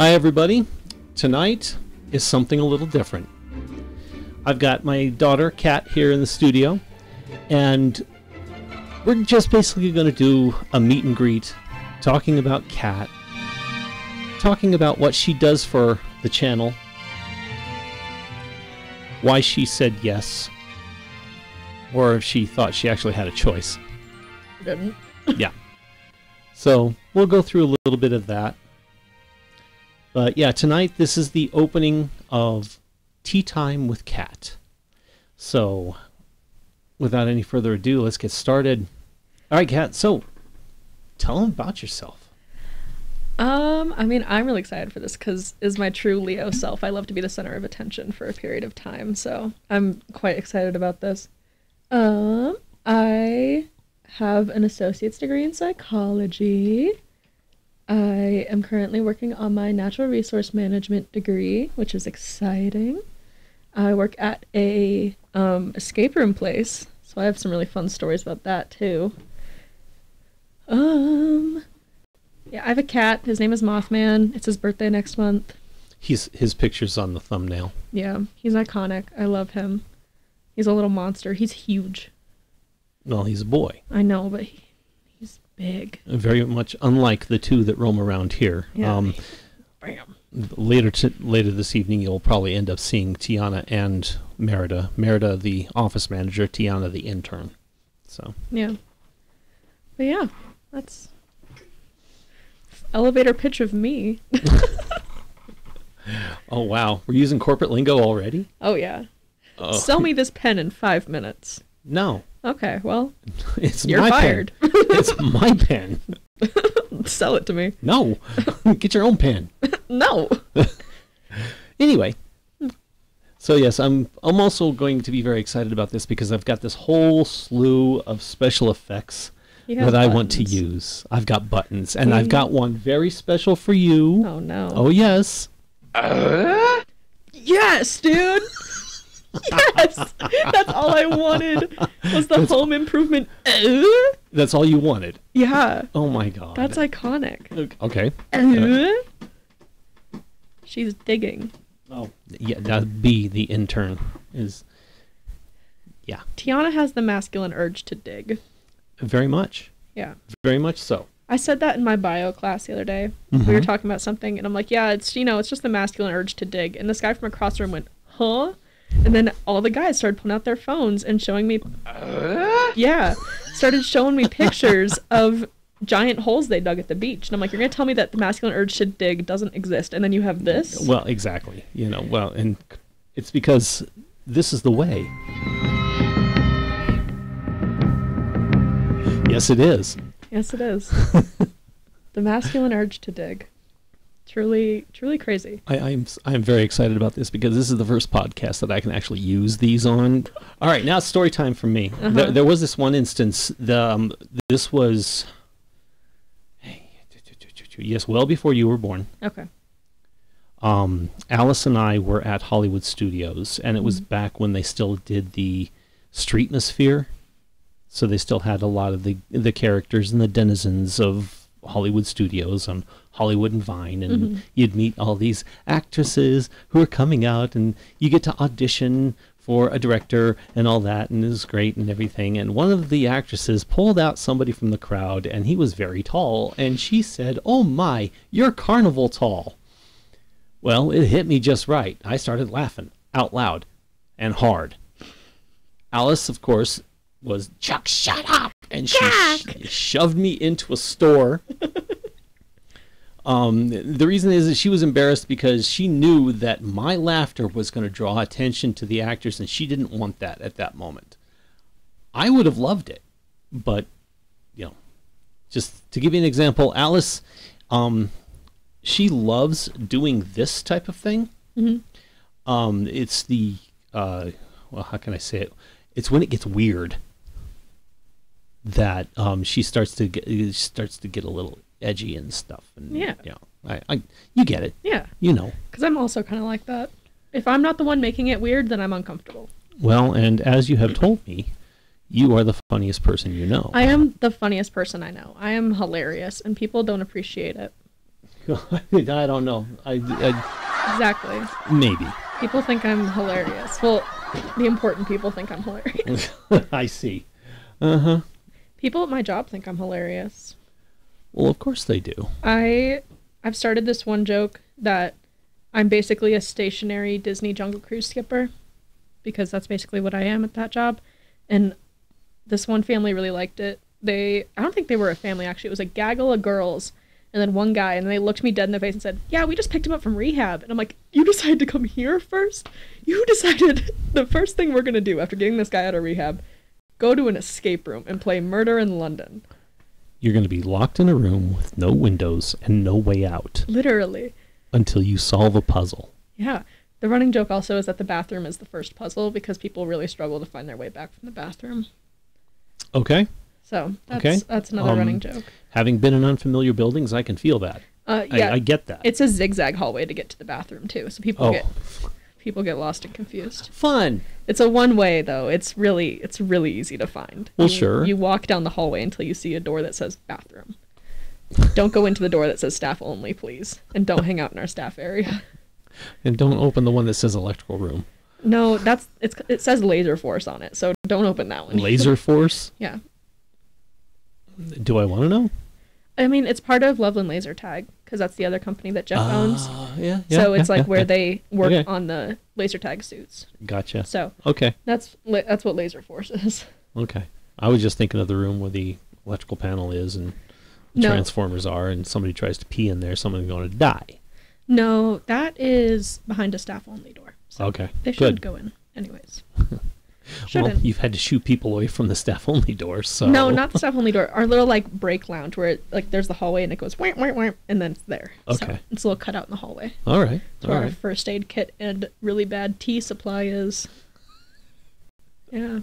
Hi, everybody. Tonight is something a little different. I've got my daughter, Kat, here in the studio, and we're just basically going to do a meet and greet talking about Kat, talking about what she does for the channel, why she said yes, or if she thought she actually had a choice. Didn't. yeah. So we'll go through a little bit of that. But yeah, tonight this is the opening of Tea Time with Kat. So without any further ado, let's get started. All right, Kat. So tell them about yourself. Um, I mean, I'm really excited for this because is my true Leo self. I love to be the center of attention for a period of time, so I'm quite excited about this. Um, I have an associate's degree in psychology. I am currently working on my natural resource management degree, which is exciting. I work at a um, escape room place, so I have some really fun stories about that too. Um, yeah, I have a cat. His name is Mothman. It's his birthday next month. He's his picture's on the thumbnail. Yeah, he's iconic. I love him. He's a little monster. He's huge. Well, he's a boy. I know, but he, big. Very much unlike the two that roam around here. Yeah. Um, Bam. later t- later this evening, you'll probably end up seeing Tiana and Merida. Merida, the office manager. Tiana, the intern. So Yeah. But yeah, that's elevator pitch of me. Oh wow, we're using corporate lingo already. oh yeah. Oh, Sell me this pen in five minutes. No, Okay, well, it's you're my fired. pen. it's my pen. Sell it to me. No, get your own pen. No. Anyway, so yes, I'm I'm also going to be very excited about this because I've got this whole slew of special effects that I want to use. I've got buttons, and I've got one very special for you. Oh no. Oh yes, Yes, dude. Yes. That's all I wanted. Was the home improvement. That's all you wanted. Yeah. Oh my god, That's iconic. okay. Uh? She's digging. Oh yeah, that B the intern is yeah, Tiana has the masculine urge to dig. very much, Yeah. very much so. I said that in my bio class the other day. Mm-hmm. We were talking about something, and I'm like, yeah, it's, you know, it's just the masculine urge to dig. And this guy from across the room went, huh? And then all the guys started pulling out their phones and showing me, yeah, started showing me pictures of giant holes they dug at the beach. And I'm like, you're going to tell me that the masculine urge to dig doesn't exist. And then you have this? Well, exactly. You know, well, and it's because this is the way. Yes, it is. Yes, it is. the masculine urge to dig. Truly, truly crazy. I, I'm I'm very excited about this because this is the first podcast that I can actually use these on. All right, now it's story time for me. There, Uh-huh. there was this one instance. The um, this was yes, well before you were born. Okay. um, Alice and I were at Hollywood Studios, and it was Mhm. back when they still did the streetmosphere. So they still had a lot of the the characters and the denizens of Hollywood Studios on Hollywood and Vine, and Mhm. you'd meet all these actresses who are coming out, and you get to audition for a director and all that, and it was great and everything. And one of the actresses pulled out somebody from the crowd, and he was very tall, and she said, "Oh my, you're carnival tall." Well, it hit me just right. I started laughing out loud and hard. Alice, of course, was Chuck, shut up, and she sh- shoved me into a store. um, the reason is that she was embarrassed because she knew that my laughter was going to draw attention to the actors, and she didn't want that at that moment. I would have loved it, but you know, just to give you an example, Alice, um, she loves doing this type of thing. Mhm. Um, it's the uh, well, how can I say it? It's when it gets weird that um, she starts to get starts to get a little edgy and stuff. And, Yeah. you know, I, I, you get it. Yeah. You know. Because I'm also kind of like that. If I'm not the one making it weird, then I'm uncomfortable. Well, and as you have told me, you are the funniest person you know. I am the funniest person I know. I am hilarious, and people don't appreciate it. I don't know. I, I Exactly. maybe. People think I'm hilarious. Well, the important people think I'm hilarious. I see. Uh huh. People at my job think I'm hilarious. Well, of course they do. I I've started this one joke that I'm basically a stationary Disney Jungle Cruise skipper because that's basically what I am at that job. And this one family really liked it. They I don't think they were a family actually. It was a gaggle of girls and then one guy and they looked me dead in the face and said, "Yeah, we just picked him up from rehab." And I'm like, "You decided to come here first? You decided the first thing we're going to do after getting this guy out of rehab, go to an escape room and play Murder in London." You're going to be locked in a room with no windows and no way out Literally. until you solve a puzzle. Yeah. The running joke also is that the bathroom is the first puzzle because people really struggle to find their way back from the bathroom. Okay. So that's Okay. that's another Um, running joke. Having been in unfamiliar buildings, I can feel that. Uh, I- yeah, I, get that. it's a zigzag hallway to get to the bathroom too, so people oh, get people get lost and confused. fun. It's a one way though. It's really it's really easy to find. Well, You- sure. You walk down the hallway until you see a door that says bathroom. don't go into the door that says staff only, please, and don't hang out in our staff area. And don't open the one that says electrical room. No, that's it's it says laser force on it, so don't open that one. Laser Force. yeah. Do I want to know? I mean, it's part of Loveland Laser Tag because that's the other company that Jeff owns. Ah, yeah, yeah. so it's yeah, like yeah, where yeah. they work Okay. on the laser tag suits. Gotcha. So Okay. that's that's what Laser Force is. Okay. I was just thinking of the room where the electrical panel is and the No. transformers are, and somebody tries to pee in there, someone's going to die. No, that is behind a staff only door. So Okay. they should Good. go in anyways. Well, Shouldn't. you've had to shoot people away from the staff only doors, so No, not the staff only door. Our little like break lounge where it, like there's the hallway and it goes wham wham wham and then it's there. So Okay. it's a little cutout in the hallway. All right. That's All where our first aid kit and really bad tea supply is. Yeah.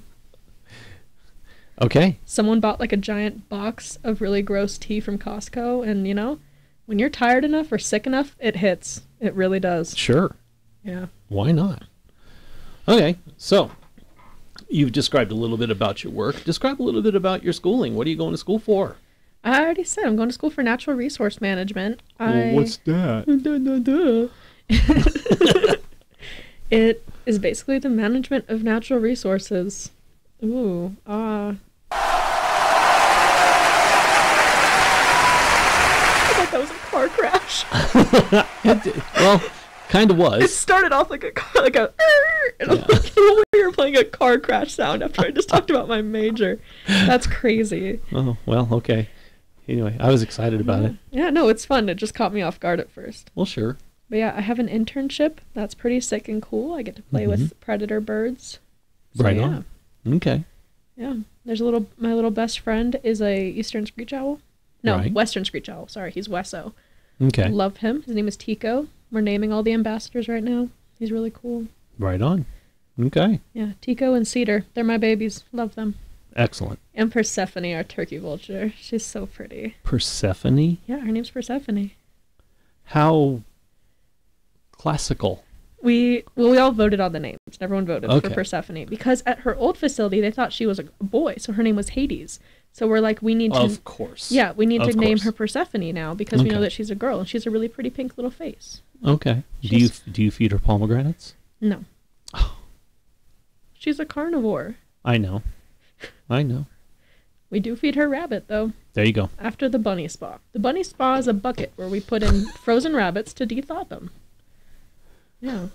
Okay. someone bought like a giant box of really gross tea from Costco, and you know, when you're tired enough or sick enough, it hits. It really does. Sure. Yeah. Why not? Okay. So, you've described a little bit about your work. Describe a little bit about your schooling. What are you going to school for? I already said I'm going to school for natural resource management. I... that? Duh, duh, duh. it is basically the management of natural resources. Ooh, ah. I thought that was a car crash. well, kind of was. It started off like a like a, and I'm Yeah. like, "Oh, you're playing a car crash sound after I just talked about my major. That's crazy. Oh, well, okay. Anyway, I was excited about it. Yeah, no, it's fun. It just caught me off guard at first. Well, sure. But yeah, I have an internship. That's pretty sick and cool. I get to play with predator birds. So, Mm-hmm. Right yeah. on. Okay. Yeah. There's a little my little best friend is a eastern screech owl. No, Right. western screech owl. Sorry, he's Wesso. Okay. Love him. His name is Tico. We're naming all the ambassadors right now. He's really cool. Right on. Okay. Yeah, Tico and Cedar. They're my babies. Love them. Excellent. And Persephone, our turkey vulture. She's so pretty. Persephone? Yeah, her name's Persephone. How classical. We well, we all voted on the names. Everyone voted Okay. for Persephone because at her old facility they thought she was a boy, so her name was Hades. So we're like, we need to. Of course. Yeah, we need Of to name her Persephone now because we know that she's a girl and she's a really pretty pink little face. Okay. Do you do you feed her pomegranates? No. Oh. She's a carnivore. I know. I know. We do feed her rabbit though. There you go. After the bunny spa. The bunny spa is a bucket where we put in frozen rabbits to de-thaw them. Yeah.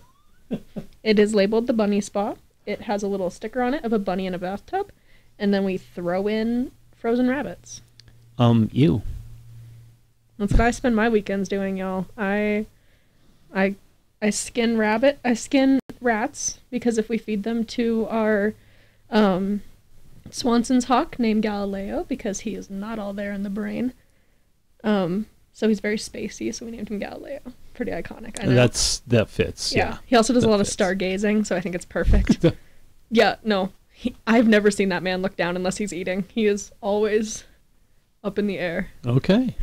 it is labeled the bunny spa. It has a little sticker on it of a bunny in a bathtub, and then we throw in frozen rabbits. Um, you. That's what I spend my weekends doing, y'all. I I I skin rabbit, I skin rats because if we feed them to our um Swainson's hawk named Galileo because he is not all there in the brain. Um so he's very spacey, so we named him Galileo. Pretty iconic, I know. That's that fits. yeah. Yeah. He also does a lot of fits. stargazing, so I think it's perfect. yeah, no. He, I've never seen that man look down unless he's eating. He is always up in the air. Okay.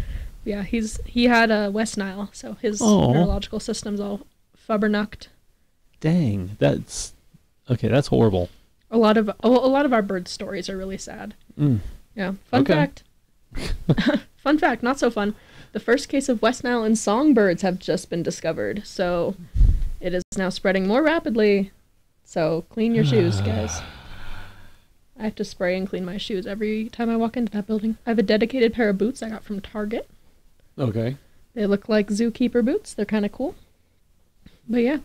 Yeah, he's he had a West Nile, so his Aw. neurological system's all fubbernucked. Dang. That's okay. That's horrible. A lot of a, a lot of our bird stories are really sad. Mm. Yeah. Fun Okay. fact. fun fact, not so fun. The first case of West Nile and songbirds have just been discovered, so it is now spreading more rapidly. So clean your shoes, guys. I have to spray and clean my shoes every time I walk into that building. I have a dedicated pair of boots I got from Target. Okay. They look like zookeeper boots. They're kind of cool. But yeah,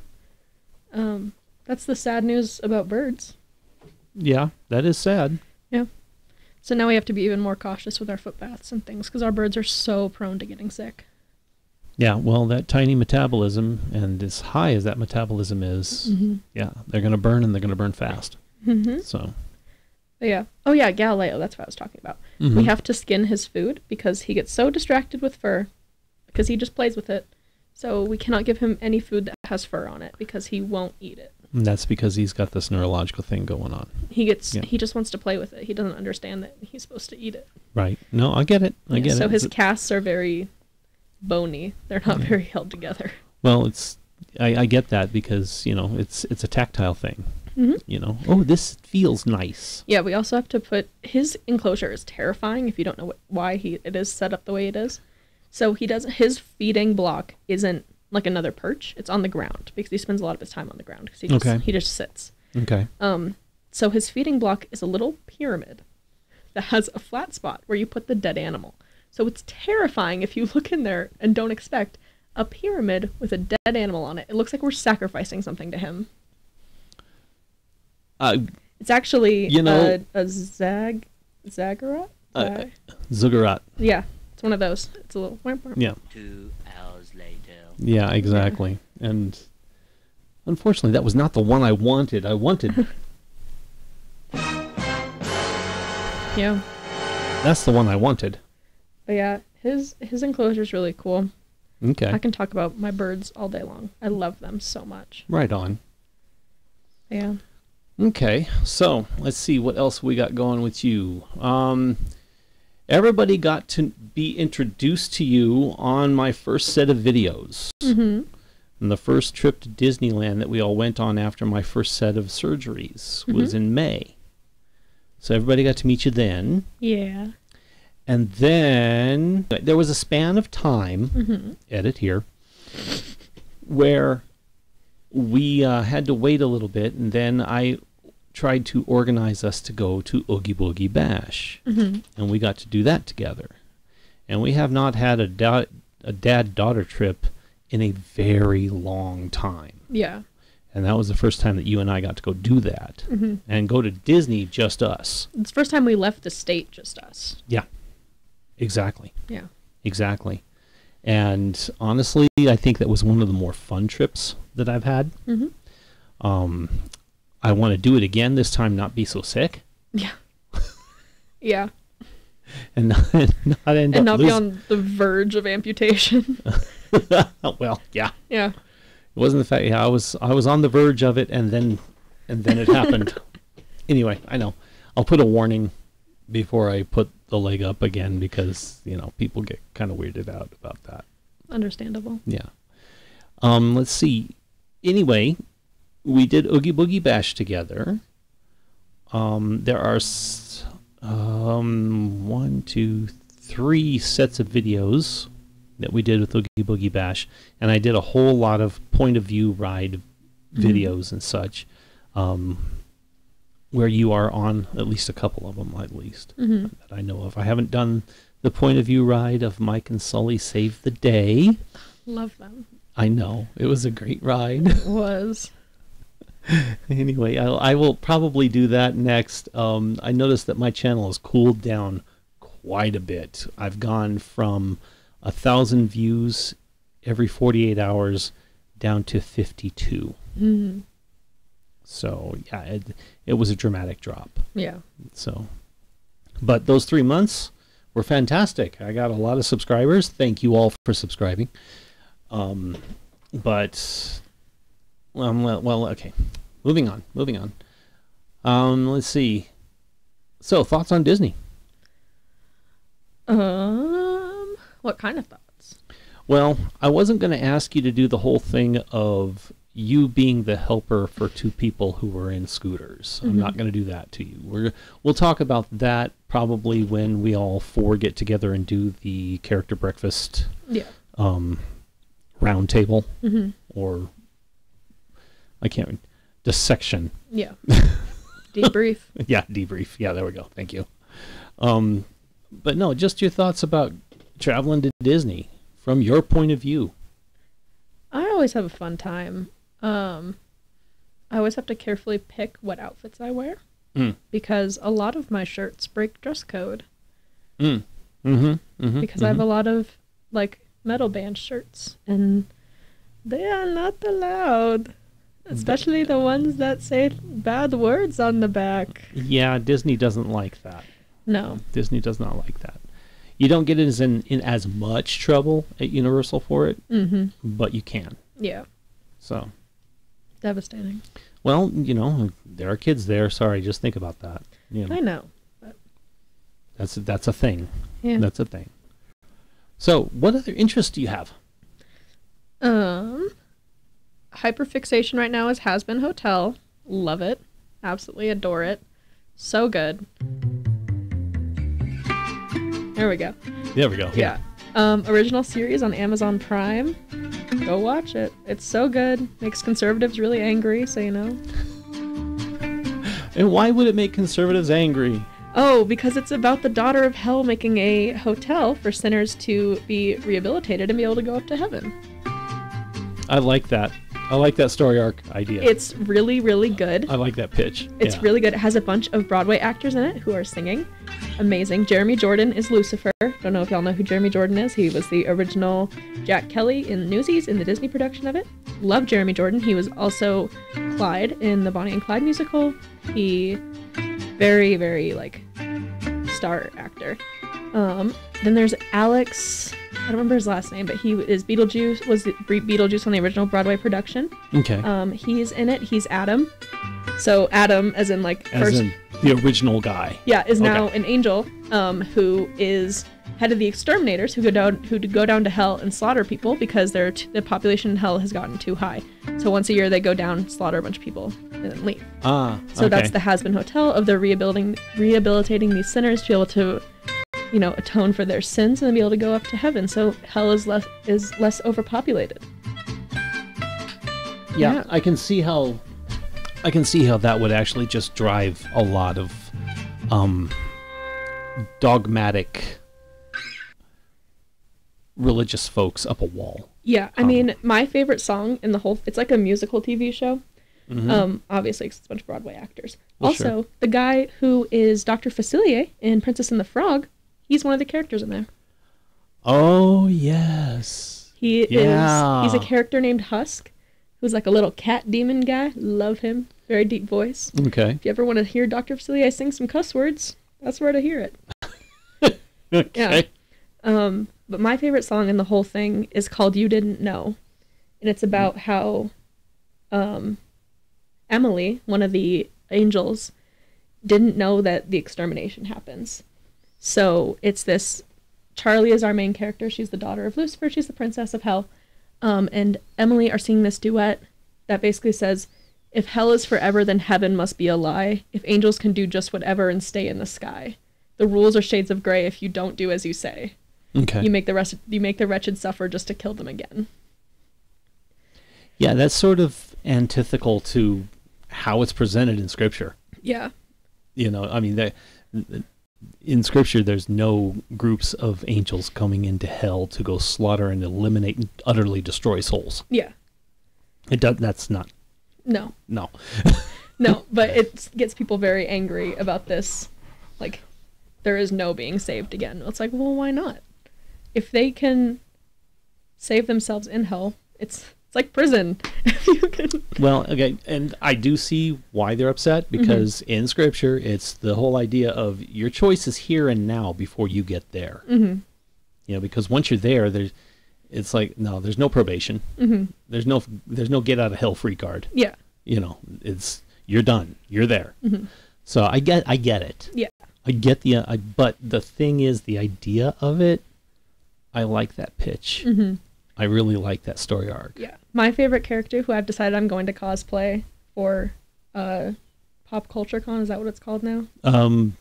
um, that's the sad news about birds. Yeah, that is sad. Yeah. So now we have to be even more cautious with our foot baths and things because our birds are so prone to getting sick. Yeah, well, that tiny metabolism, and as high as that metabolism is, Mm-hmm. yeah, they're going to burn and they're going to burn fast. Mm-hmm. So, yeah. Oh yeah, Galileo. That's what I was talking about. We mhm. have to skin his food because he gets so distracted with fur because he just plays with it. So we cannot give him any food that has fur on it because he won't eat it. And that's because he's got this neurological thing going on. He gets Yeah. he just wants to play with it. He doesn't understand that he's supposed to eat it. Right. No, I get it. I Yeah, get so it. So his casts are very bony. They're not Yeah. very held together. well, it's I, I get that because, you know, it's it's a tactile thing. Hmm You know, oh, this feels nice. Yeah, we also have to put his enclosure is terrifying if you don't know what, why he it is set up the way it is. So he doesn't his feeding block isn't like another perch. It's on the ground because he spends a lot of his time on the ground because he just Okay. he just sits. Okay. Um, so his feeding block is a little pyramid that has a flat spot where you put the dead animal. So it's terrifying if you look in there and don't expect a pyramid with a dead animal on it. It looks like we're sacrificing something to him. Uh, It's actually You know- a, a zag zaggerat. Uh, Zag- yeah, it's one of those. It's a little. wham, wham. Yeah. Two hours later. Yeah, exactly. And unfortunately, that was not the one I wanted. I wanted Yeah, that's the one I wanted. but yeah, his his enclosure is really cool. Okay. I can talk about my birds all day long. I love them so much. Right on. Yeah. Okay, so let's see what else we got going with you. Um, everybody got to be introduced to you on my first set of videos. Mm-hmm. And the first trip to Disneyland that we all went on after my first set of surgeries was Mhm. in May. So everybody got to meet you then. Yeah. And then there was a span of time, Mm-hmm. edit here, where we uh, had to wait a little bit, and then I tried to organize us to go to Oogie Boogie Bash, Mm-hmm. and we got to do that together. And we have not had a, da- a dad daughter trip in a very long time. Yeah. And that was the first time that you and I got to go do that Mm-hmm. and go to Disney just us. It's the first time we left the state, just us. Yeah. Exactly. Yeah. Exactly. And honestly, I think that was one of the more fun trips that I've had. Mm-hmm. Um, I want to do it again. This time, not be so sick Yeah. yeah. and not, not end And up not be on the verge of amputation. well, yeah, yeah. it wasn't the fact. Yeah, I was I was on the verge of it, and then and then it happened. anyway, I know. I'll put a warning before I put the leg up again because you know people get kind of weirded out about that. Understandable. Yeah. Um, let's see. Anyway, we did Oogie Boogie Bash together. Um, there are s- um, one, two, three sets of videos that we did with Oogie Boogie Bash, and I did a whole lot of point of view ride Mhm. videos and such, um, where you are on at least a couple of them, at least Mm-hmm. that I know of. I haven't done the point of view ride of Mike and Sully Save the Day. Love them. I know it was a great ride. It was. anyway, I, I will probably do that next. Um, I noticed that my channel has cooled down quite a bit. I've gone from a thousand views every 48 hours down to 52. Mm-hmm. So yeah, it, it was a dramatic drop. Yeah. So, but those three months were fantastic. I got a lot of subscribers. Thank you all for subscribing. Um, but um, well, well, okay. Moving on. Moving on. Um, let's see. So, thoughts on Disney? Um. What kind of thoughts? Well, I wasn't going to ask you to do the whole thing of you being the helper for two people who were in scooters. I'm not going to do that to you. We're we'll talk about that probably when we all four get together and do the character breakfast Yeah. um, round table hmm or I can't dissection. Yeah. Debrief. yeah, debrief. Yeah, there we go. Thank you. Um, but no, just your thoughts about traveling to Disney from your point of view. I always have a fun time. Um, I always have to carefully pick what outfits I wear Mm. because a lot of my shirts break dress code Mm. Mm-hmm. mm-hmm. because I have a lot of like metal band shirts and they are not allowed. Especially the ones that say bad words on the back. Yeah, Disney doesn't like that. No. Disney does not like that. You don't get as in, in as much trouble at Universal for it, Mm-hmm. but you can. Yeah. So, Devastating. well, you know, there are kids there. Sorry, just think about that. You know, I know. that's that's a thing. Yeah. That's a thing. So, what other interests do you have? Um, hyperfixation right now is Hazbin Hotel. Love it. Absolutely adore it. So good. There we go. There we go. Yeah. Um, original series on Amazon Prime. Go watch it. It's so good. Makes conservatives really angry, so you know. And why would it make conservatives angry? Oh, because it's about the daughter of hell making a hotel for sinners to be rehabilitated and be able to go up to heaven. I like that. I like that story arc idea. It's really, really good. I like that pitch. It's Yeah. really good. It has a bunch of Broadway actors in it who are singing. Amazing. Jeremy Jordan is Lucifer. Don't know if y'all know who Jeremy Jordan is. He was the original Jack Kelly in Newsies in the Disney production of it. Love Jeremy Jordan. He was also Clyde in the Bonnie and Clyde musical. He very, very like star actor. Um, then there's Alex. I don't remember his last name, but he is Beetlejuice. Was Beetlejuice on the original Broadway production? okay. Um, he's in it. He's Adam. So Adam, as in like As first, in the original guy. yeah, is now Okay. an angel, um, who is head of the exterminators who go down who go down to hell and slaughter people because their t- the population in hell has gotten too high. So once a year they go down, slaughter a bunch of people, and then leave. Ah. So that's the Hazbin Hotel of the rehabilitating rehabilitating these sinners to be able to, you know, atone for their sins and then be able to go up to heaven. So hell is less is less overpopulated. yeah, yeah. I can see how I can see how that would actually just drive a lot of um dogmatic religious folks up a wall. Yeah, I Um, mean, my favorite song in the whole it's like a musical TV show. Mhm. Um, obviously, it's a bunch of Broadway actors. Well, also, sure. the guy who is Dr. Facilier in Princess and the Frog, he's one of the characters in there. oh yes. He Yeah. is he's a character named Husk, who's like a little cat demon guy. Love him. Very deep voice. Okay. If you ever want to hear Dr. Facilier sing some cuss words, that's where to hear it. Okay. Um, but my favorite song in the whole thing is called "You Didn't Know," and it's about how um, Emily, one of the angels, didn't know that the extermination happens. So it's this. Charlie is our main character. She's the daughter of Lucifer. She's the princess of hell. Um, and Emily are singing this duet that basically says, "If hell is forever, then heaven must be a lie. If angels can do just whatever and stay in the sky." The rules are shades of gray if you don't do as you say. Okay. You make the rest you make the wretched suffer just to kill them again. yeah, that's sort of antithetical to how it's presented in scripture. Yeah. You know, I mean, that in scripture, there's no groups of angels coming into hell to go slaughter and eliminate and utterly destroy souls. Yeah. It does. That's not. No. No. No, but it gets people very angry about this. Like there is no being saved again. It's like, well, why not? If they can save themselves in hell, it's it's like prison. If you can Well, okay, and I do see why they're upset because in scripture, it's the whole idea of your choice is here and now before you get there. Mhm. You know, because once you're there, there's, it's like no, there's no probation. Mhm. There's no, there's no get out of hell free card. Yeah. You know, it's you're done. You're there. Mhm. So I get, I get it. Yeah. I get the, I, but the thing is, the idea of it, I like that pitch. I really like that story arc. Yeah. My favorite character who I've decided I'm going to cosplay for uh Pop Culture Con, is that what it's called now? Um,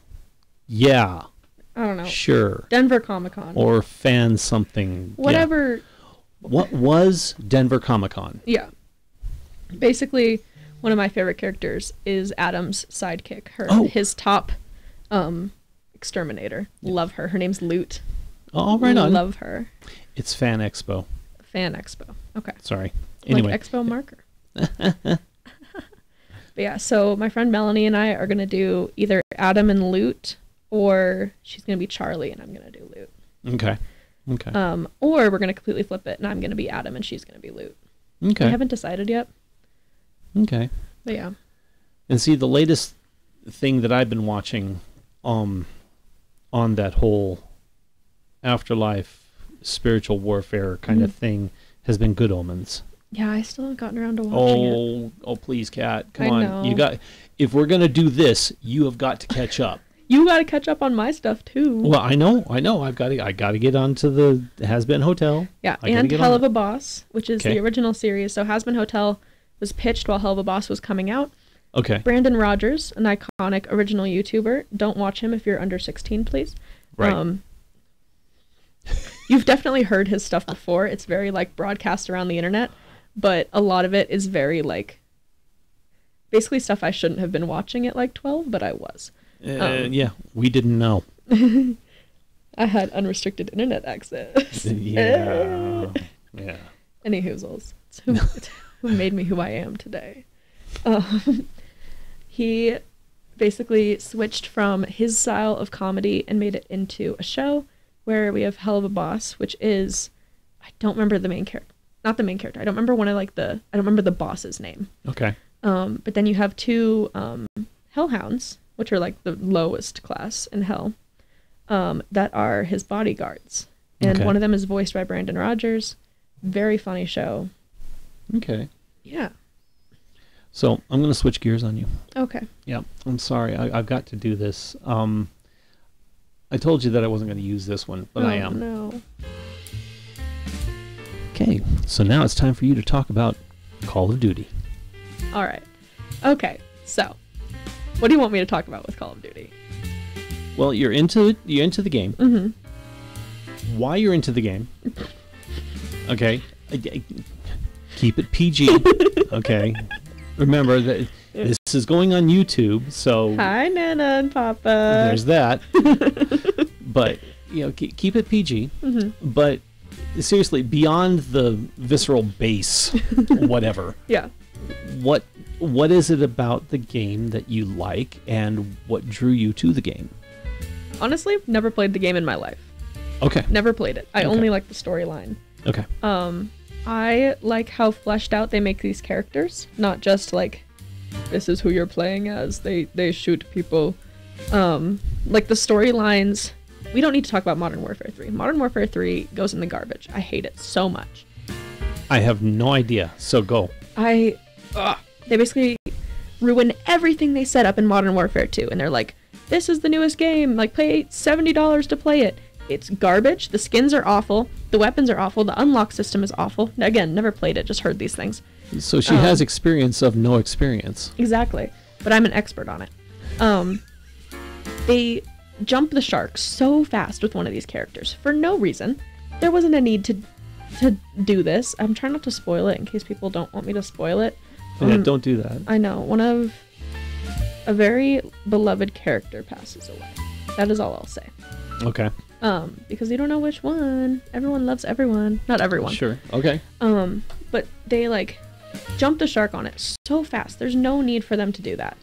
yeah, I don't know. sure. Denver Comic Con. Or fan something. yeah. Whatever. What was Denver Comic Con? Yeah. Basically, one of my favorite characters is Adam's sidekick, her Oh. his top um exterminator. Love her. Her name's Lute. Oh, right on. Love her. It's Fan Expo. Fan Expo. Okay. Sorry. Anyway, Like Expo marker. but yeah, so my friend Melanie and I are gonna do either Adam and Lute or she's gonna be Charlie and I'm gonna do Lute. okay, okay, Um, or we're gonna completely flip it and I'm gonna be Adam and she's gonna be Lute. I okay, haven't decided yet. okay. But yeah. And see, the latest thing that I've been watching, um, on that whole afterlife spiritual warfare kind of Mhm. thing has been Good Omens. Yeah, I still haven't gotten around to watching it. Oh, oh, please, Kat, come I on! You got. If we're gonna do this, you have got to catch up. You gotta catch up on my stuff too. Well, I know, I know. I've got to. I got to get onto the Hazbin Hotel. yeah, I and Helluva Boss, which is Okay. the original series. So Hazbin Hotel was pitched while Helluva Boss was coming out. Okay. Brandon Rogers, an iconic original YouTuber. Don't watch him if you're under 16, please. Right. Um, you've definitely heard his stuff before. It's very like broadcast around the internet, but a lot of it is very like basically stuff I shouldn't have been watching at like 12, but I was. Uh, um, yeah, we didn't know. I had unrestricted internet access. yeah. Yeah. Any hoozles. It's who, it's who made me who I am today. Um, he basically switched from his style of comedy and made it into a show where we have Helluva Boss, which is I don't remember the main character. Not the main character. I don't remember one of like the I don't remember the boss's name. Okay. Um, but then you have two um, hellhounds, which are like the lowest class in hell, um, that are his bodyguards. And Okay. one of them is voiced by Brandon Rogers. Very funny show. Okay. Yeah. So I'm gonna switch gears on you. Okay. Yeah. I'm sorry. I, I've got to do this. Um, I told you that I wasn't going to use this one, but I Oh, am. No. Okay. So now it's time for you to talk about Call of Duty. All right. Okay. So, what do you want me to talk about with Call of Duty? Well, you're into. You're into the game. Mm-hmm. Why you're into the game? Okay. I- I- Keep it PG. okay. Remember that this is going on YouTube, so Hi, Nana and Papa. there's that. but you know, keep, keep it PG. Mhm. But seriously, beyond the visceral base, whatever. Yeah. What what is it about the game that you like, and what drew you to the game? Honestly, never played the game in my life. Okay. Never played it. I Okay. only like the storyline. Okay. Um, I like how fleshed out they make these characters, not just like this is who you're playing as. They they shoot people. Um, like the storylines. We don't need to talk about Modern Warfare 3. Modern Warfare 3 goes in the garbage. I hate it so much. I have no idea. So go. I ugh, they basically ruin everything they set up in Modern Warfare 2 and they're like this is the newest game like pay $70 to play it. It's garbage. The skins are awful. The weapons are awful. The unlock system is awful. Again, never played it, just heard these things. So she Um, has experience of no experience. Exactly. But I'm an expert on it. Um they jump the shark so fast with one of these characters for no reason. There wasn't a need to to do this. I'm trying not to spoil it in case people don't want me to spoil it. Yeah, Um, don't do that. I know one of a very beloved character passes away. That is all I'll say. Okay. Um, because you don't know which one. Everyone loves everyone. Not everyone. Sure. Okay. Um, but they like jumped the shark on it so fast. There's no need for them to do that.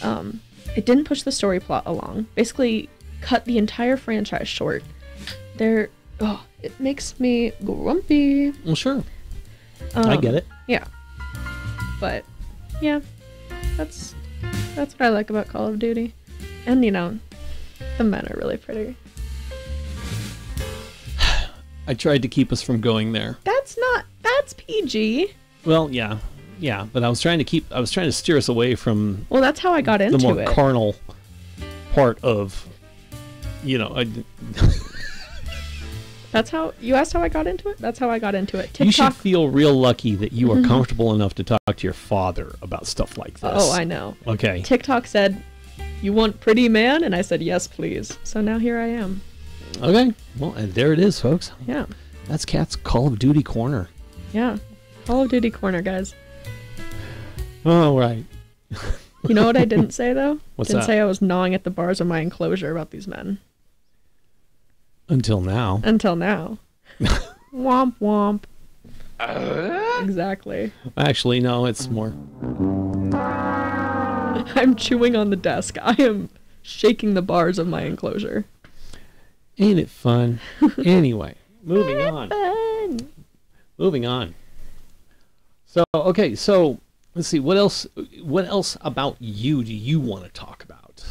Um, it didn't push the story plot along. Basically, cut the entire franchise short. There, oh, it makes me grumpy. Well, sure. Um, I get it. Yeah, but yeah, that's that's what I like about Call of Duty, and you know, the men are really pretty. I tried to keep us from going there. That's not that's PG. Well, yeah, yeah, but I was trying to keep. I was trying to steer us away from Well, that's how I got into the more it. carnal part of, you know. I, That's how you asked how I got into it. That's how I got into it. You should TikTok. feel real lucky that you are mm-hmm. comfortable enough to talk to your father about stuff like this. oh, I know. Okay. TikTok said, "You want pretty man?" And I said, "Yes, please." So now here I am. Okay. Well, and there it is, folks. Yeah, That's Kat's Call of Duty corner. yeah. Call of Duty corner, guys. All right. You know what I didn't say though? What's didn't that? say I was gnawing at the bars of my enclosure about these men Until now. until now. womp womp. Uh? exactly. Actually, no, it's more. I'm chewing on the desk. I am shaking the bars of my enclosure. Ain't it fun? anyway, moving on. Fun. Moving on. So, okay, so let's see what else what else about you do you want to talk about?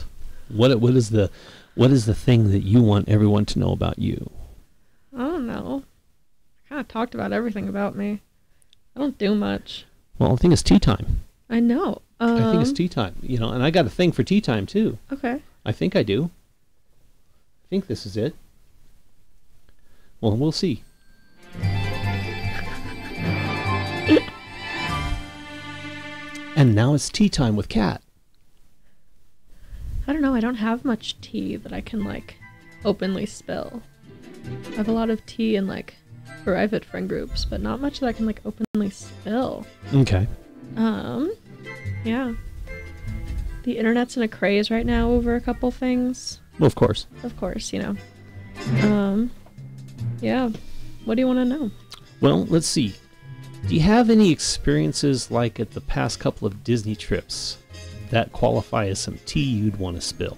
What what is the what is the thing that you want everyone to know about you? I don't know. I kind of talked about everything about me. I don't do much. Well, I think it's tea time. I know. Um, I think it's tea time, you know, and I got a thing for tea time too. Okay. I think I do. I think this is it. Well, we'll see. and now it's tea time with Kat. I don't know. I don't have much tea that I can like openly spill. I have a lot of tea in like private friend groups, but not much that I can like openly spill. Okay. Um, yeah. The internet's in a craze right now over a couple things. Well, of course. Of course, you know. Um, yeah. What do you want to know? Well, let's see. Do you have any experiences like at the past couple of Disney trips that qualify as some tea you'd want to spill?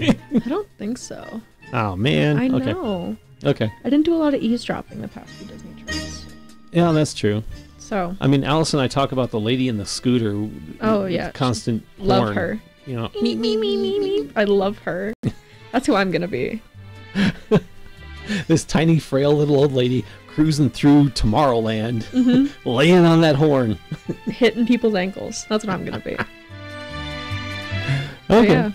I don't think so. Oh man. I okay. know. Okay. I didn't do a lot of eavesdropping the past few Disney trips. Yeah, that's true. So, I mean, Alice and I talk about the lady in the scooter. Oh, yeah. Constant. love horn, her. You know. Me, me, me, me, me. I love her. That's who I'm gonna be. this tiny, frail little old lady cruising through Tomorrowland, Mm-hmm. laying on that horn. Hitting people's ankles. That's what I'm gonna be. Okay. Yeah,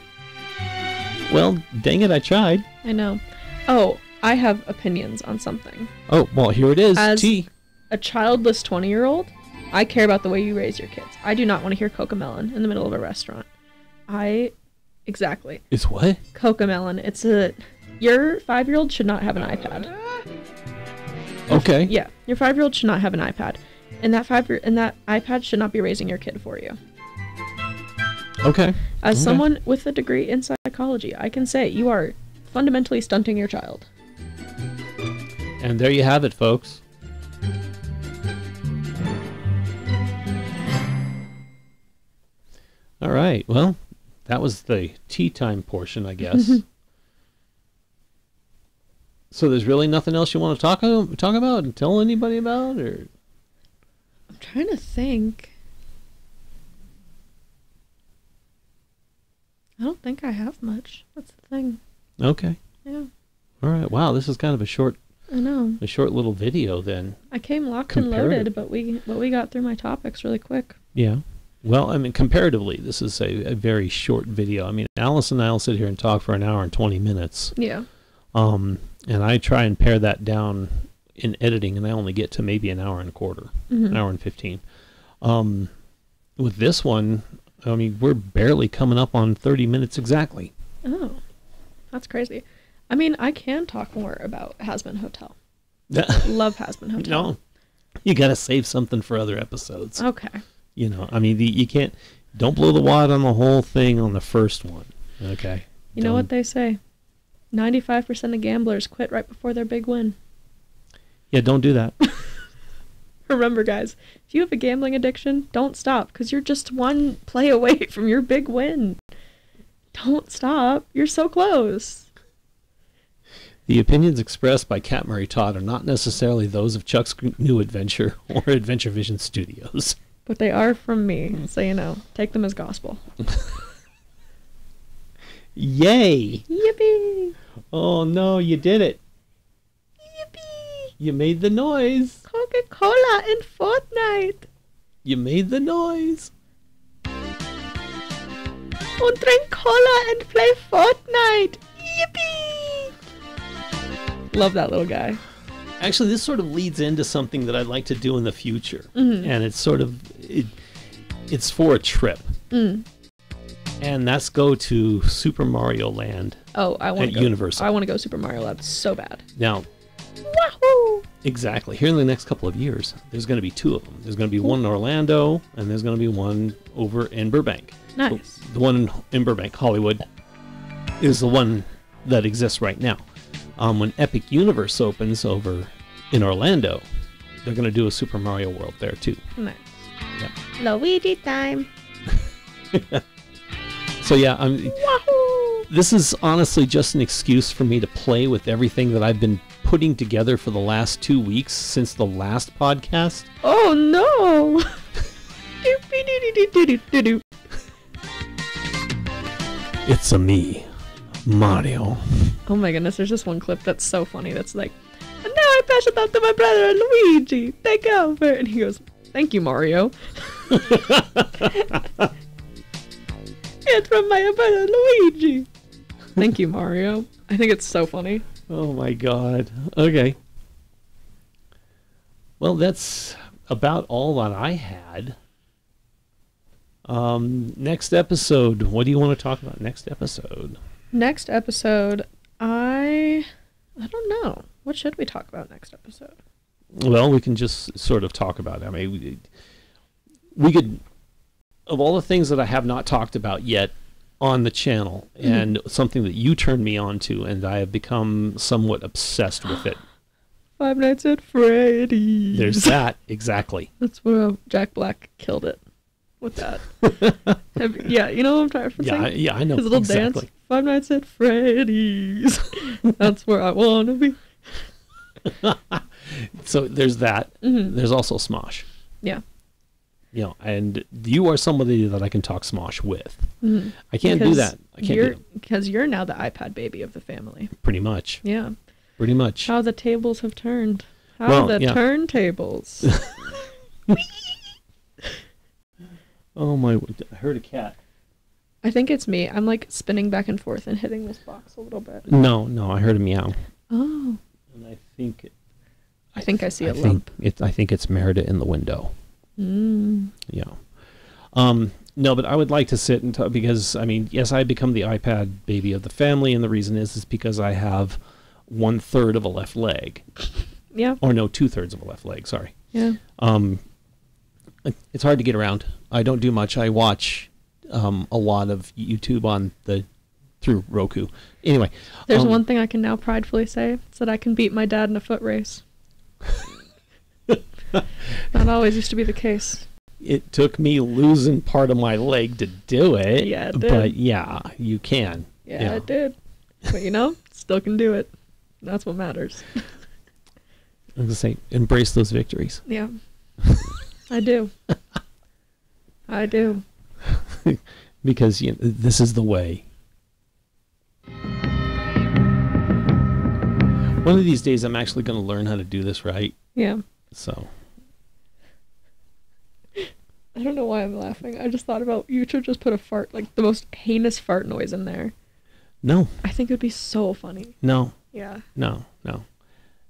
Well, dang it, I tried. I know. Oh, I have opinions on something. Oh, well, here it is. As- Tea. A childless 20 year old, I care about the way you raise your kids. I do not want to hear Cocomelon in the middle of a restaurant. I, exactly. It's what? Cocomelon. It's a. Your five year old should not have an iPad. Okay. Yeah, your five year old should not have an iPad. And that five year and that iPad should not be raising your kid for you. Okay. As Okay. someone with a degree in psychology, I can say you are fundamentally stunting your child. And there you have it, folks. All right. Well, that was the tea time portion, I guess. Mm-hmm. so there's really nothing else you want to talk talk about and tell anybody about, or I'm trying to think. I don't think I have much. That's the thing. okay. Yeah, All right. Wow, this is kind of a short I know. a short little video then. I came locked and loaded, but we but we got through my topics really quick. Yeah. Well, I mean, comparatively, this is a, a very short video. I mean, Alice and I will sit here and talk for an hour and 20 minutes. Yeah. Um, and I try and pare that down in editing, and I only get to maybe an hour and a quarter, Mhm. an hour and 15. Um, with this one, I mean, we're barely coming up on 30 minutes exactly. Oh, that's crazy. I mean, I can talk more about Hazbin Hotel. Love Hazbin Hotel. No, you got to save something for other episodes. Okay. You know, I mean, the, you can't, don't blow the wad on the whole thing on the first one. Okay. You know what they say? 95% of gamblers quit right before their big win. Yeah, don't do that. Remember, guys, if you have a gambling addiction, don't stop because you're just one play away from your big win. Don't stop. You're so close. The opinions expressed by Kat Murray Todd are not necessarily those of Chuck's New Adventure or Adventure Vision Studios. But they are from me, so you know, take them as gospel. Yay! Yippee! Oh no, you did it! Yippee! You made the noise! Coca Cola in Fortnite! You made the noise! and drink cola and play Fortnite. Yippee! Love that little guy. Actually, this sort of leads into something that I'd like to do in the future, Mm-hmm. and it's sort of it, it's for a trip, Mm. and that's go to Super Mario Land. Oh, I want to go. Universal. I want to go Super Mario Land so bad. Now, Wahoo! exactly here in the next couple of years, there's going to be two of them. There's going to be one in Orlando, and there's going to be one over in Burbank. Nice. The one in, in Burbank, Hollywood, is the one that exists right now. Um, when Epic Universe opens over in Orlando, they're going to do a Super Mario World there too. Nice. Yeah. Luigi time. So yeah, I'm, Wahoo! this is honestly just an excuse for me to play with everything that I've been putting together for the last two weeks since the last podcast. Oh no! It's a me, Mario. oh my goodness, there's just one clip that's so funny that's like, and now I pass it on to my brother Luigi. Take over. And he goes, Thank you, Mario. it's from my brother Luigi. Thank you, Mario. I think it's so funny. Oh my god. Okay. Well, that's about all that I had. Um, next episode. What do you want to talk about next episode? Next episode, I I don't know. What should we talk about next episode? Well, we can just sort of talk about it. I mean, we, we could, of all the things that I have not talked about yet on the channel, Mm-hmm. and something that you turned me on to, and I have become somewhat obsessed with it. Five Nights at Freddy's. There's that, exactly. That's where Jack Black killed it with that. Have- yeah, you know what I'm trying to Yeah, I- yeah, I know. His little exactly. dance. Five Nights at Freddy's. That's where I wanna be. So there's that. Mhm. There's also Smosh. Yeah. You know, and you are somebody that I can talk Smosh with. Mhm. I can't do that. I can't you're. Because you're now the iPad baby of the family. Pretty much. Yeah. Pretty much. How the tables have turned. How Well, the yeah. turntables. Oh my! I heard a cat. I think it's me. I'm like spinning back and forth and hitting this box a little bit. No, no, I heard a meow, Oh. I think I think I see I a think lump. it. I think it's Merida in the window. Mm. Yeah. Um. No, but I would like to sit and talk because I mean, yes, I become the iPad baby of the family, and the reason is is because I have one third of a left leg, Yeah. or no, two thirds of a left leg. Sorry. Yeah. Um, it's hard to get around. I don't do much. I watch um, a lot of YouTube on the through Roku. Anyway, There's um, one thing I can now pridefully say. It's that I can beat my dad in a foot race. Not always used to be the case. It took me losing part of my leg to do it. Yeah, it did. but yeah, you can. Yeah, Yeah. it did. But you know, still can do it. That's what matters. I was gonna say, embrace those victories. Yeah. I do. I do. because you know, this is the way. One of these days, I'm actually going to learn how to do this right. Yeah. So, I don't know why I'm laughing. I just thought about you should just put a fart, like the most heinous fart noise in there. no, I think it would be so funny. no, Yeah. no, no.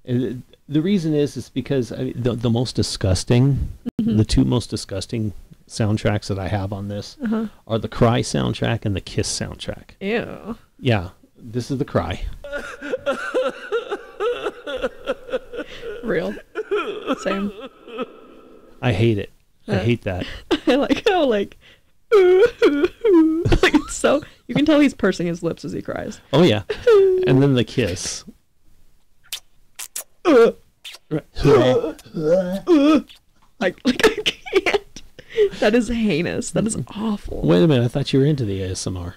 The reason is, is because I, the the most disgusting, Mhm. the two most disgusting soundtracks that I have on this Uh-huh. are the Cry soundtrack and the Kiss soundtrack. Ew. Yeah, this is the Cry. Real. Same. I hate it. I hate that. I like how like like it's so you can tell he's pursing his lips as he cries. Oh yeah, and then the Kiss. Like like I can't. That is heinous. That is awful. Wait a minute, I thought you were into the ASMR.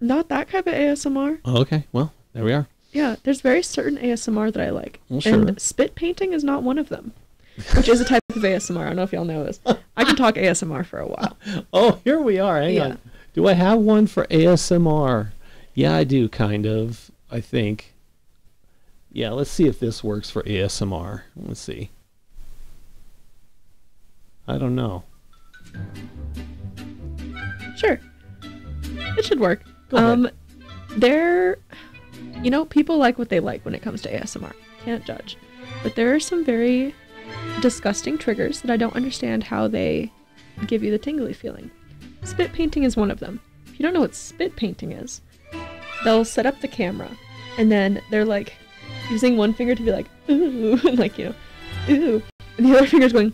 Not that kind of ASMR. Oh, okay, well, there we are. Yeah, there's very certain ASMR that I like. Well, sure. And spit painting is not one of them. Which is a type of ASMR. I don't know if y'all know this. I can talk ASMR for a while. Oh, here we are. Hang Yeah. on. Do I have one for ASMR? Yeah, I do, kind of. I think. Yeah, let's see if this works for ASMR. Let's see. I don't know. Sure. It should work. Go ahead. um, there, you know, people like what they like when it comes to ASMR. Can't judge, but there are some very disgusting triggers that I don't understand how they give you the tingly feeling. Spit painting is one of them. If you don't know what spit painting is, they'll set up the camera, and then they're like using one finger to be like ooh, and like you know, ooh, and the other finger's going.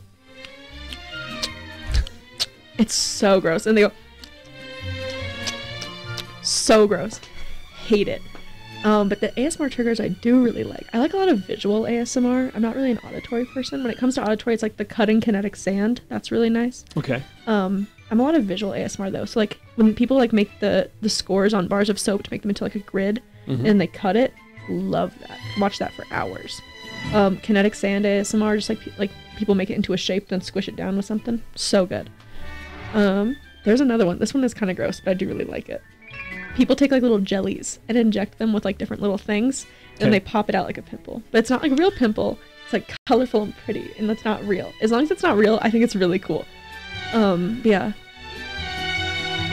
It's so gross, and they go so gross. Hate it. Um, but the ASMR triggers I do really like. I like a lot of visual ASMR. I'm not really an auditory person. When it comes to auditory, it's like the cutting kinetic sand. That's really nice. Okay. Um, I'm a lot of visual ASMR though. So like when people like make the the scores on bars of soap to make them into like a grid, Mhm. and they cut it, love that. Watch that for hours. Um, kinetic sand ASMR, just like pe- like people make it into a shape, then squish it down with something. So good. Um, there's another one. This one is kind of gross, but I do really like it. People take like little jellies and inject them with like different little things, and Okay. they pop it out like a pimple. But it's not like a real pimple. It's like colorful and pretty, and that's not real. As long as it's not real, I think it's really cool. Um, yeah,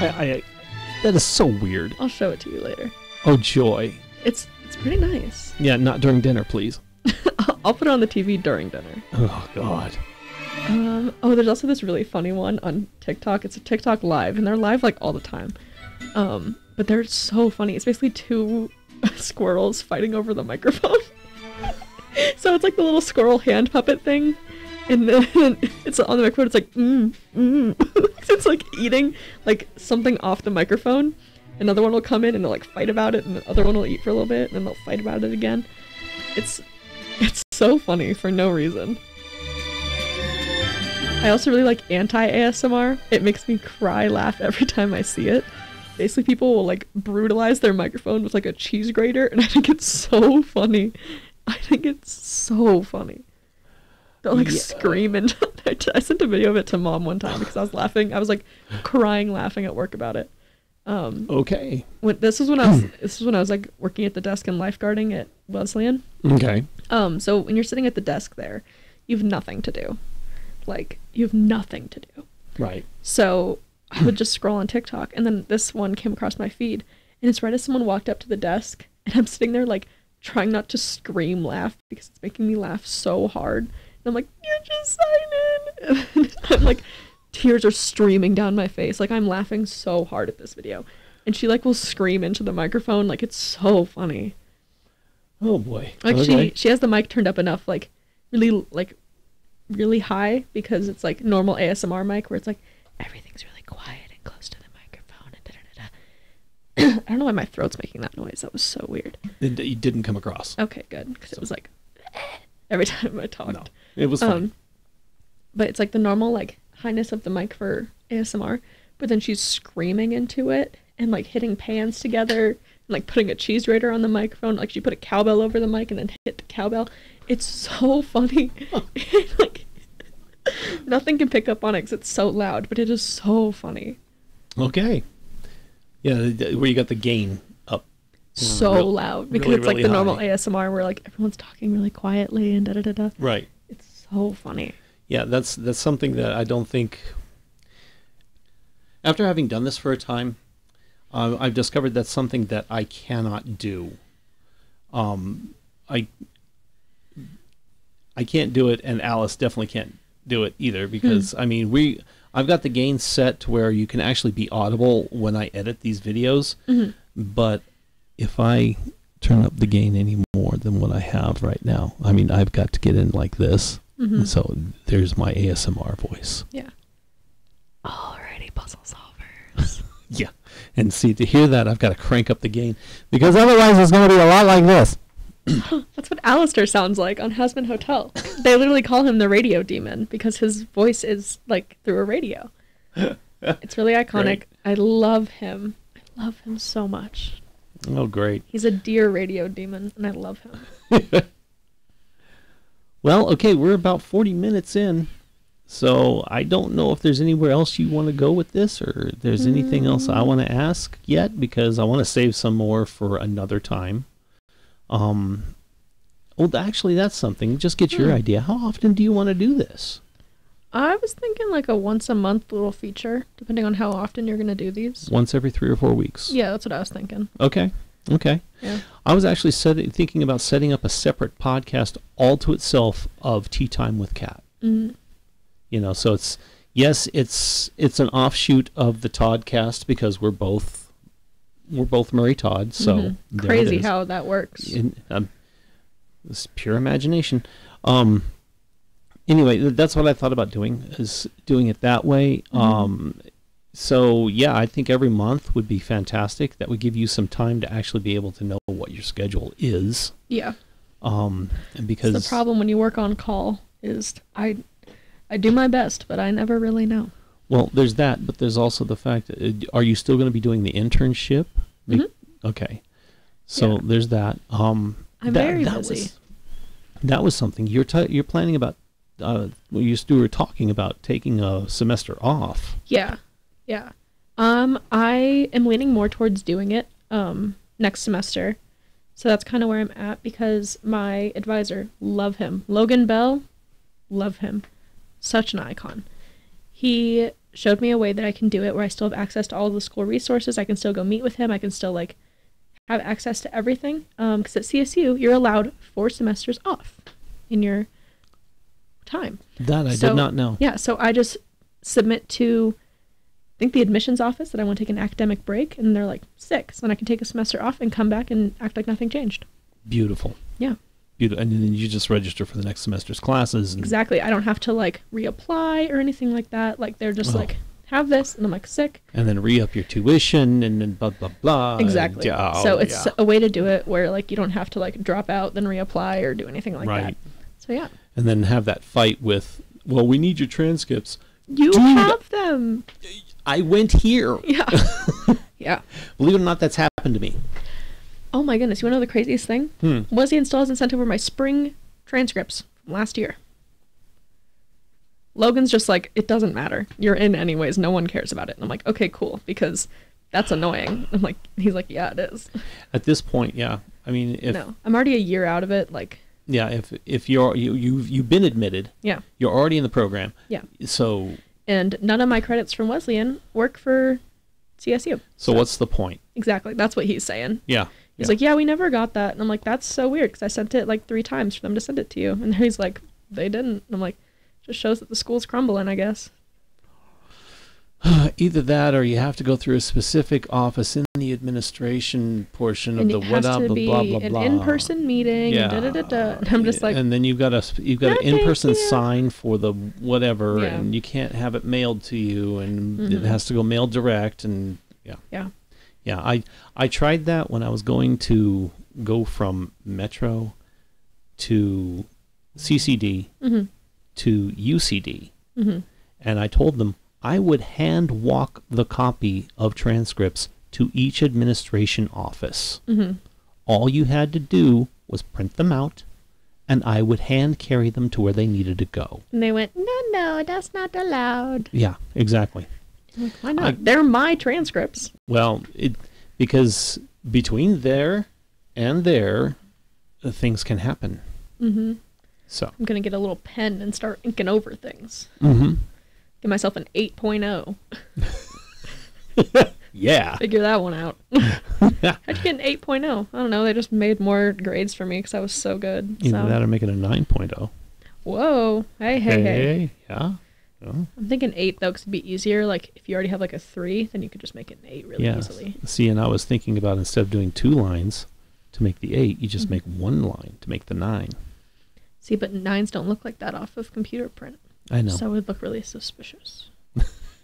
I, I, that is so weird. I'll show it to you later. Oh joy. It's it's pretty nice. Yeah, not during dinner, please. I'll, I'll put it on the TV during dinner. Oh god. Um, oh, there's also this really funny one on TikTok. It's a TikTok live, and they're live like all the time. Um, but they're so funny. It's basically two squirrels fighting over the microphone. so it's like the little squirrel hand puppet thing, and then it's on the microphone. It's like mm mm. it's like eating like something off the microphone. Another one will come in and they'll like fight about it, and the other one will eat for a little bit, and then they'll fight about it again. It's it's so funny for no reason. I also really like anti ASMR. It makes me cry laugh every time I see it. Basically, people will like brutalize their microphone with like a cheese grater, and I think it's so funny. I think it's so funny. They'll like Yeah. scream and I, t- I sent a video of it to mom one time because I was laughing. I was like crying laughing at work about it. Um, Okay. when this was when I was this was when I was like working at the desk and lifeguarding at Wesleyan. Okay. Um, so when you're sitting at the desk there, you have nothing to do. Like you have nothing to do. Right. So I would just scroll on TikTok, and then this one came across my feed, and it's right as someone walked up to the desk, and I'm sitting there like trying not to scream laugh because it's making me laugh so hard. And I'm like, "You're just. And I'm like, tears are streaming down my face. Like I'm laughing so hard at this video, and she like will scream into the microphone. Like it's so funny. Oh boy. Like okay. she she has the mic turned up enough, like really like really high because it's like normal ASMR mic where it's like everything's really quiet and close to the microphone and da da da. I don't know why my throat's making that noise. That was so weird. It, didn't come across. Okay, good because it was like every time I talked. No. It was fine. Um, but it's like the normal like highness of the mic for ASMR, but then she's screaming into it and like hitting pans together and like putting a cheese grater on the microphone. Like she put a cowbell over the mic and then hit the cowbell. It's so funny. like nothing can pick up on it because it's so loud, but it is so funny. okay. Yeah, where you got the gain up. So real- loud because really, it's like really the normal high. ASMR where like everyone's talking really quietly and da da da da. Right. It's so funny. Yeah, that's that's something that I don't think. After having done this for a time, uh, I've discovered that's something that I cannot do. Um, I I can't do it, and Alice definitely can't do it either because I mean we I've got the gain set to where you can actually be audible when I edit these videos, but if I turn up the gain any more than what I have right now, I mean I've got to get in like this. Mhm. So there's my ASMR voice. Yeah. Alrighty, puzzle solvers. Yeah. And see, to hear that, I've got to crank up the gain because otherwise it's going to be a lot like this. That's what Alastor sounds like on Hazbin Hotel. They literally call him the radio demon because his voice is like through a radio. It's really iconic. Great. I love him. I love him so much. Oh, great. He's a dear radio demon, and I love him. Well, okay, we're about 40 minutes in. So I don't know if there's anywhere else you want to go with this or there's anything else I mm. want to ask yet because I want to save some more for another time. Um, well, actually, that's something. Just get your Hmm. idea. How often do you want to do this? I was thinking like a once a month little feature, depending on how often you're gonna do these. Once every three or four weeks. Yeah, that's what I was thinking. Okay. Okay. Yeah. I was actually setting, thinking about setting up a separate podcast all to itself of Tea Time with Kat. Mm, You know, so it's yes, it's it's an offshoot of the Toddcast because we're both we're both Murray Todd. So mhm. there crazy how that works. in, um, it's pure imagination. Um, anyway, th- that's what I thought about doing is doing it that way. Mhm. Um, so yeah, I think every month would be fantastic. That would give you some time to actually be able to know what your schedule is. Yeah. Um, and It's because the problem when you work on call is I I do my best, but I never really know. Well, there's that, but there's also the fact: that, uh, are you still going to be doing the internship? Mhm. Okay, so Yeah. there's that. Um, I'm that, very that busy. Was, that was something you're t- you're planning about. Uh, well, you were talking about taking a semester off. Yeah. Yeah. Um, I am leaning more towards doing it um next semester. So that's kind of where I'm at because my advisor, love him. Logan Bell, love him. Such an icon. He showed me a way that I can do it where I still have access to all the school resources. I can still go meet with him. I can still like have access to everything. Um, because at CSU, you're allowed four semesters off in your time. That I So- did not know. Yeah, so I just submit to I think the admissions office that I want to take an academic break and they're like six. Then I can take a semester off and come back and act like nothing changed. Beautiful. Yeah. Beautiful. And then you just register for the next semester's classes. And, Exactly. I don't have to like reapply or anything like that. Like they're just Oh. like, have this and I'm like sick. and then re up your tuition and then blah blah blah. exactly. yeah, oh, so it's yeah. a way to do it where like you don't have to like drop out then reapply or do anything like right. that. So yeah. And then have that fight with. Well, we need your transcripts. You Dude. have them. I went here. Yeah. yeah. Believe it or not, that's happened to me. Oh my goodness, you wanna know the craziest thing? Hmm. Wesleyan still hasn't sent over my spring transcripts from last year. Logan's just like, it doesn't matter. You're in anyways. No one cares about it. And I'm like, okay, cool, because that's annoying. I'm like, he's like, yeah, it is. At this point, yeah. I mean, if no, I'm already a year out of it. Like, yeah, if if you're you you've you've been admitted, yeah, you're already in the program. yeah. So And none of my credits from Wesleyan work for CSU. so what's the point? Exactly. That's what he's saying. Yeah. He's yeah. like, yeah, we never got that. And I'm like, that's so weird because I sent it like three times for them to send it to you. And he's like, they didn't. And I'm like, just shows that the school's crumbling, I guess. Either that, or you have to go through a specific office in the administration portion and of the what to blah blah blah an blah. in-person meeting. Yeah. Da, da, da, da. And I'm just like, and then you've got a you've got No, an in-person sign for the whatever, Yeah. and you can't have it mailed to you, and it Mhm. has to go mail direct, and yeah, yeah, yeah. I I tried that when I was going to go from Metro to CCD hmm to UCD, hmm and I told them I would hand walk the copy of transcripts to each administration office. hmm All you had to do was print them out, and I would hand carry them to where they needed to go. And they went, no, no, that's not allowed. Yeah, exactly. Like, why not? I- They're my transcripts. Well, it because between there and there, uh, things can happen. hmm So, I'm gonna get a little pen and start inking over things. mm-hmm. Give myself an 8.0. yeah, Figure that one out. How'd you get an 8.0? I don't know. They just made more grades for me because I was so good. either so. that or make it a 9.0. Whoa. Hey, hey, hey. yeah. Oh, I'm thinking 8 though because it'd be easier. Like if you already have like a 3, then you could just make it an 8 really yeah. easily. See, and I was thinking about instead of doing two lines to make the eight, you just Mhm. make one line to make the nine. See, but 9s don't look like that off of computer print. I know. So it would look really suspicious.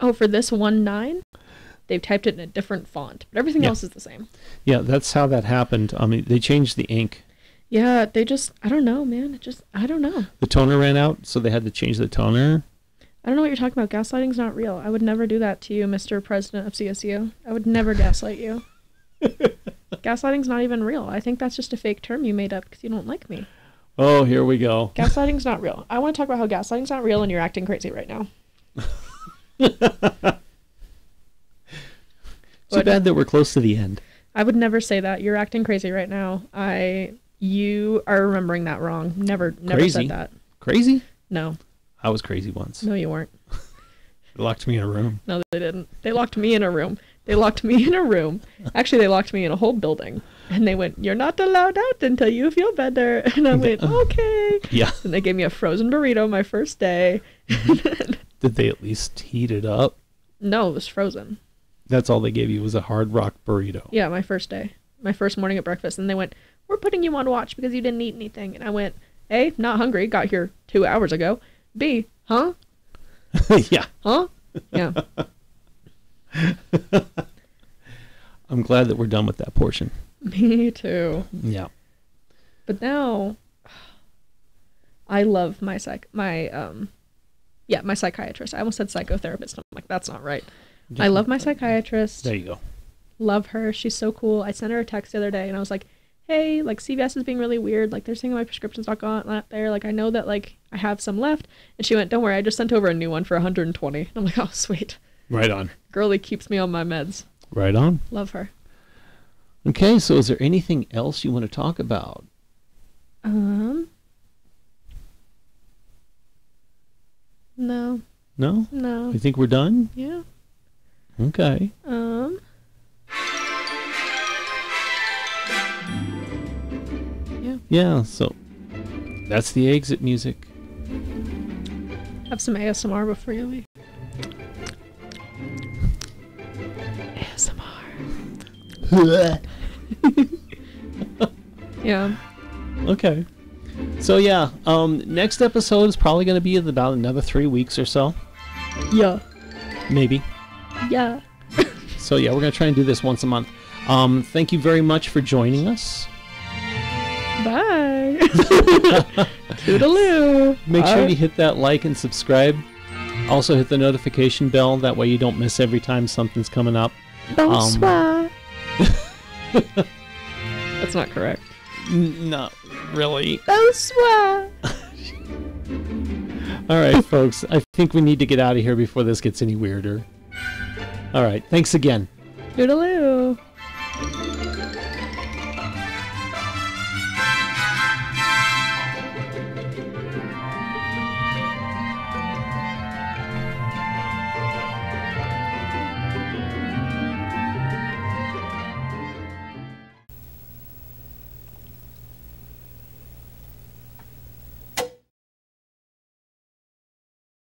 oh, for this one 9, they've typed it in a different font, but everything Yeah. else is the same. yeah, that's how that happened. I mean, they changed the ink. Yeah, they just, I don't know, man. It just, I don't know. The toner ran out, so they had to change the toner. I don't know what you're talking about. Gaslighting's not real. I would never do that to you, Mr. President of CSU. I would never gaslight you. Gaslighting's not even real. I think that's just a fake term you made up because you don't like me. Oh, here we go. Gaslighting's not real. I want to talk about how gaslighting's not real and you're acting crazy right now. Too bad that we're close to the end. I would never say that. You're acting crazy right now. I you are remembering that wrong. Never never Crazy? said that. Crazy? No. I was crazy once. No, you weren't. They locked me in a room. No, they didn't. They locked me in a room. They locked me in a room. Actually, they locked me in a whole building. And they went, You're not allowed out until you feel better. And I went, uh, Okay. Yeah. And they gave me a frozen burrito my first day. Mm-hmm. Did they at least heat it up? No, it was frozen. That's all they gave you was a hard rock burrito. Yeah, my first day. My first morning at breakfast. And they went, We're putting you on watch because you didn't eat anything. And I went, A, not hungry. Got here two hours ago. B, huh? yeah. Huh? Yeah. I'm glad that we're done with that portion. me too. Yeah. But now I love my psych my um yeah, my psychiatrist. I almost said psychotherapist. I'm like, that's not right. I love my psychiatrist. There you go. Love her. She's so cool. I sent her a text the other day and I was like, Hey, like CVS is being really weird. Like they're saying my prescription's not gone not there. Like I know that like I have some left. And she went, Don't worry, I just sent over a new one for 120. I'm like, Oh sweet. Right on. Girlie keeps me on my meds. Right on. Love her. Okay, so is there anything else you want to talk about? Um No. No? No. You think we're done? Yeah. Okay. Um. Yeah. So that's the exit music. Have some ASMR before you leave. ASMR. Yeah. Okay. So yeah, um next episode is probably going to be in about another 3 weeks or so, Yeah. maybe. Yeah. So yeah, we're going to try and do this once a month. Um thank you very much for joining us. Bye. Toodaloo. Make sure Bye. you hit that like and subscribe. Also hit the notification bell that way you don't miss every time something's coming up. Bonsoir. Um, That's not correct. N- not really. Bonsoir. All right, folks. I think we need to get out of here before this gets any weirder. All right. Thanks again. Toodaloo.